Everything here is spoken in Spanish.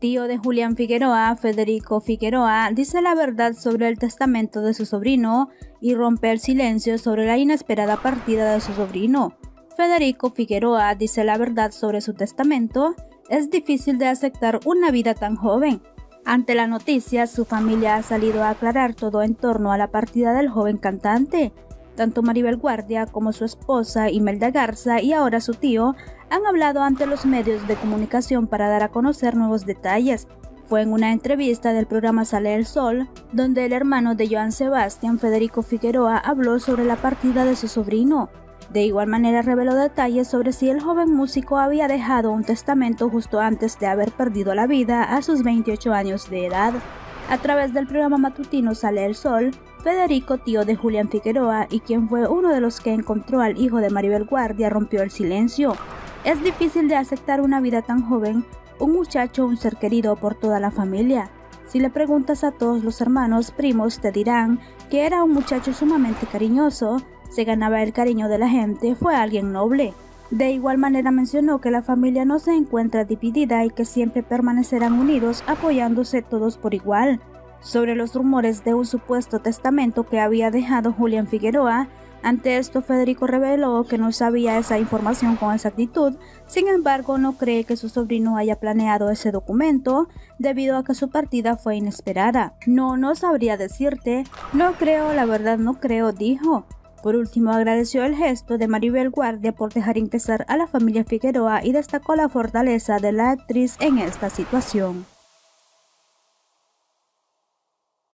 tío de Julián Figueroa, Federico Figueroa, dice la verdad sobre el testamento de su sobrino y rompe el silencio sobre la inesperada partida de su sobrino. Federico Figueroa dice la verdad sobre su testamento. Es difícil de aceptar una vida tan joven. Ante la noticia, su familia ha salido a aclarar todo en torno a la partida del joven cantante. Tanto Maribel Guardia como su esposa Imelda Garza y ahora su tío han hablado ante los medios de comunicación para dar a conocer nuevos detalles. Fue en una entrevista del programa Sale el Sol, donde el hermano de Joan Sebastián, Federico Figueroa, habló sobre la partida de su sobrino. De igual manera reveló detalles sobre si el joven músico había dejado un testamento justo antes de haber perdido la vida a sus 28 años de edad. A través del programa matutino Sale el Sol, Federico, tío de Julián Figueroa y quien fue uno de los que encontró al hijo de Maribel Guardia, rompió el silencio. Es difícil de aceptar una vida tan joven, un muchacho, un ser querido por toda la familia. Si le preguntas a todos los hermanos primos te dirán que era un muchacho sumamente cariñoso, se ganaba el cariño de la gente, fue alguien noble. De igual manera mencionó que la familia no se encuentra dividida y que siempre permanecerán unidos apoyándose todos por igual. Sobre los rumores de un supuesto testamento que había dejado Julián Figueroa, ante esto, Federico reveló que no sabía esa información con exactitud, sin embargo no cree que su sobrino haya planeado ese documento debido a que su partida fue inesperada. No, no sabría decirte, no creo, la verdad no creo, dijo. Por último, agradeció el gesto de Maribel Guardia por dejar ingresar a la familia Figueroa y destacó la fortaleza de la actriz en esta situación.